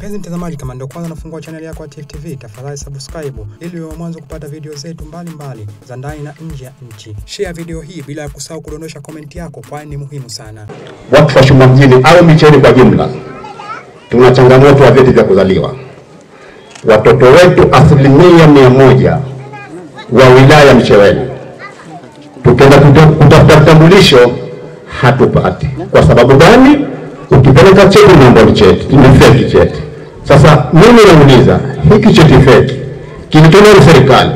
Mpenzi mtazamaji, kama ndio kwanza nafungua chaneli yako ya Tifu TV, tafadhali subscribe ili uwe mwanzo kupata video zetu mbalimbali za ndani na nje ya nchi. Share video hii bila ya kusahau kudondosha komenti yako, kwani ni muhimu sana. Watu wa Shumba mjini au Micheweni kwa jumla, tuna changamoto ya vyeti vya kuzaliwa. Watoto wetu asilimia mia moja wa wilaya ya Micheweni, tukienda kutafuta vitambulisho hatupati. Kwa sababu gani? Ukipeleka cheti naomba ni cheti, ni feki cheti. Sasa mimi nauliza, hiki cheti feki na serikali,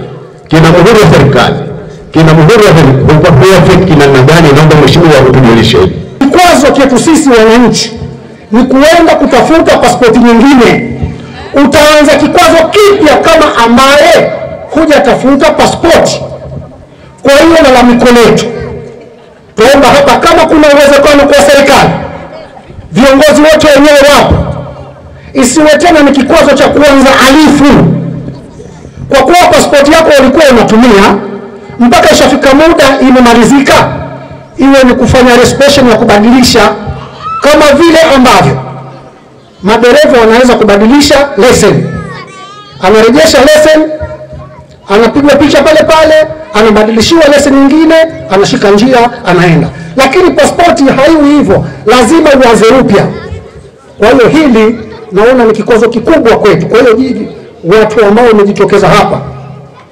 kina muhuri wa serikali, kina muhuri wa feki kina namna gani? Naomba mheshimiwa utujulishe hili. Kikwazo chetu sisi wananchi ni kuenda kutafuta pasipoti nyingine. Utaanza kikwazo kipya kama ambaye hujatafuta pasipoti. Kwa hiyo lalamiko letu, tuomba hapa, kama kuna uwezekano kwa serikali, viongozi wote wenyewe wapo, isiwe tena ni kikwazo cha kuanza alifu, kwa kuwa pasipoti yako ulikuwa unatumia mpaka ishafika muda imemalizika, iwe ni kufanya reservation ya kubadilisha, kama vile ambavyo madereva wanaweza kubadilisha leseni. Anarejesha leseni, anapigwa picha pale pale, anabadilishiwa leseni nyingine, anashika njia, anaenda. Lakini pasipoti haiwi hivyo, lazima uanze upya. Kwa hiyo hili naona ni kikwazo kikubwa kwetu. Kwa hiyo jiji, watu ambao wamejitokeza hapa,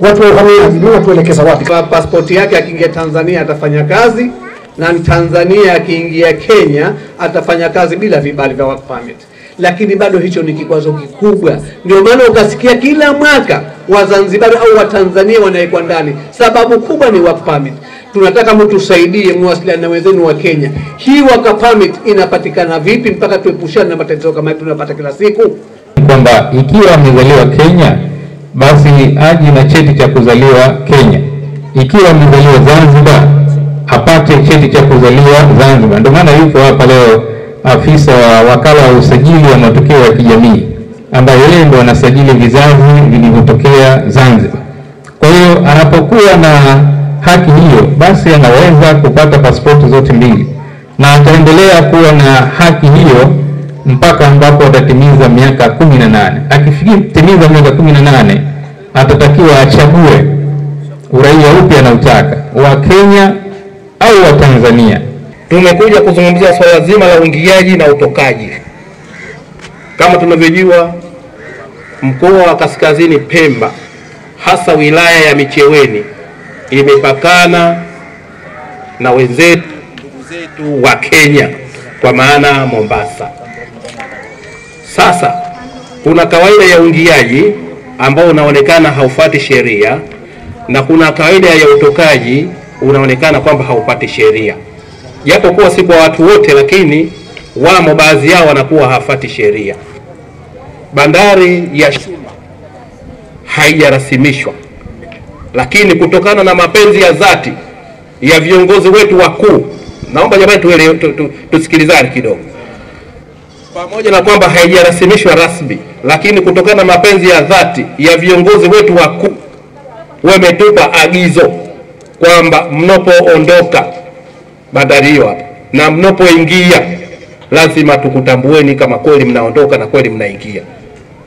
watu wa uhamiaji, mimi natuelekeza wapi? Kwa pasipoti yake akiingia Tanzania atafanya kazi na Tanzania akiingia Kenya atafanya kazi bila vibali vya work permit, lakini bado hicho ni kikwazo kikubwa. Ndio maana ukasikia kila mwaka Wazanzibari au Watanzania wanawekwa ndani, sababu kubwa ni work permit. Tunataka mtusaidie, muwasiliane na wenzenu wa Kenya. Hii work permit inapatikana vipi mpaka tuepushane na matatizo kama tunapata kila siku? kwamba ikiwa amezaliwa Kenya basi aje na cheti cha kuzaliwa Kenya. Ikiwa amezaliwa Zanzibar apate cheti cha kuzaliwa Zanzibar. Ndio maana yuko hapa leo afisa wa wakala wa usajili wa matokeo ya kijamii ambaye yeye ndo anasajili vizazi vilivyotokea Zanzibar. Kwa hiyo anapokuwa na haki hiyo, basi anaweza kupata pasipoti zote mbili na ataendelea kuwa na haki hiyo mpaka ambapo atatimiza miaka kumi na nane. Akitimiza miaka kumi na nane atatakiwa achague uraia upi anautaka, wa Kenya au wa Tanzania. Tumekuja kuzungumzia swala zima la uingiaji na utokaji. Kama tunavyojua, mkoa wa Kaskazini Pemba, hasa wilaya ya Micheweni, imepakana na wenzetu zetu wa Kenya, kwa maana Mombasa. Sasa kuna kawaida ya uingiaji ambao unaonekana haufati sheria na kuna kawaida ya utokaji unaonekana kwamba haupati sheria, japo kuwa si kwa watu wote, lakini wamo baadhi yao wanakuwa hafati sheria. Bandari ya Shuma haijarasimishwa, lakini kutokana na mapenzi ya dhati ya viongozi wetu wakuu, naomba jamani tuele, tu, tu, tusikilizane kidogo pamoja na kwamba haijarasimishwa rasmi, lakini kutokana na mapenzi ya dhati ya viongozi wetu wakuu wametupa agizo kwamba mnapoondoka bandari hiyo hapa na mnapoingia lazima tukutambueni kama kweli mnaondoka na kweli mnaingia,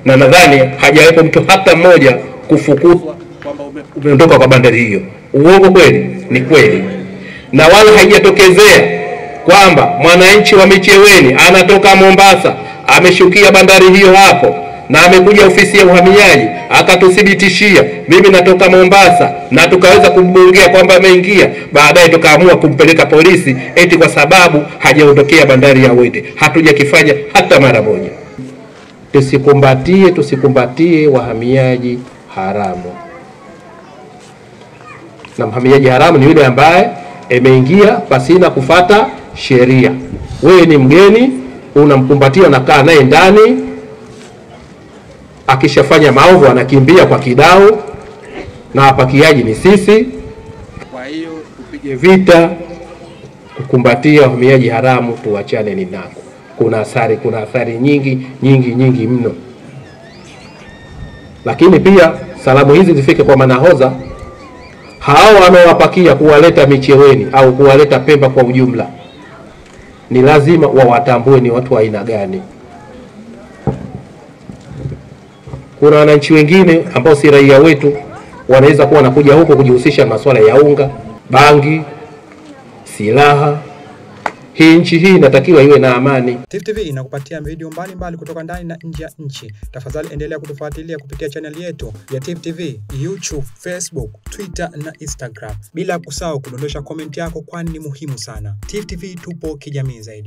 na nadhani hajawepo mtu hata mmoja kufukuzwa kwamba umeondoka kwa bandari hiyo. Uongo kweli? Ni kweli, na wala haijatokezea kwamba mwananchi wa Micheweni anatoka Mombasa ameshukia bandari hiyo hapo na amekuja ofisi ya uhamiaji akatuthibitishia mimi natoka Mombasa, na tukaweza kumbungia kwamba ameingia, baadaye tukaamua kumpeleka polisi eti kwa sababu hajaondokea bandari ya Wete. Hatujakifanya hata mara moja. Tusikumbatie, tusikumbatie wahamiaji haramu, na mhamiaji haramu ni yule ambaye ameingia pasina kufata sheria. Wewe ni mgeni, unamkumbatia, unakaa naye ndani, akishafanya maovu anakimbia kwa kidao, na wapakiaji ni sisi. Kwa hiyo tupige vita kukumbatia wahamiaji haramu, tuachane ni nako. Kuna athari, kuna athari nyingi nyingi nyingi mno, lakini pia salamu hizi zifike kwa manahoza hao wanaowapakia kuwaleta Micheweni au kuwaleta Pemba kwa ujumla, ni lazima wawatambue ni watu wa aina gani. Kuna wananchi wengine ambao si raia wetu wanaweza kuwa wanakuja huko kujihusisha masuala ya unga, bangi, silaha. Hii nchi hii inatakiwa iwe na amani. Tifu TV inakupatia video mbalimbali kutoka ndani na nje ya nchi. Tafadhali endelea kutufuatilia kupitia chaneli yetu ya Tifu TV, YouTube, Facebook, Twitter na Instagram, bila kusahau kudondosha komenti yako, kwani ni muhimu sana. Tifu TV tupo kijamii zaidi.